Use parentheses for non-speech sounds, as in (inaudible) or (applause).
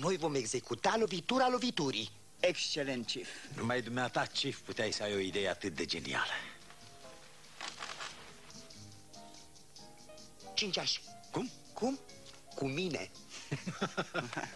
Noi vom executa lovitura loviturii. Excelent, Chief. Numai dumneata, Chief, puteai să ai o idee atât de genială. Cinci. Cum? Cum? Cu mine. (laughs)